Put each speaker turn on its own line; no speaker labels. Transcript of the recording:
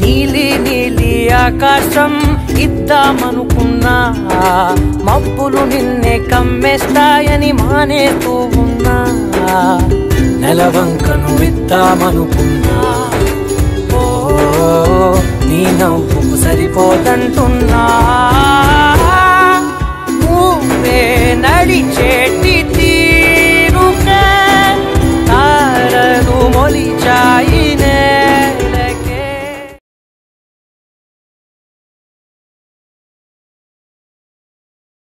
నీలి నీలి ఆకాశం ఇద్దామనుకున్నా. మబ్బులు నిన్నే కమ్మేస్తాయని మానేతూ ఉన్నా. నెలవంకను ఇద్దామనుకున్నా. ఓ నీ నవ్వుకు సరిపోదంటున్నా. నువ్వే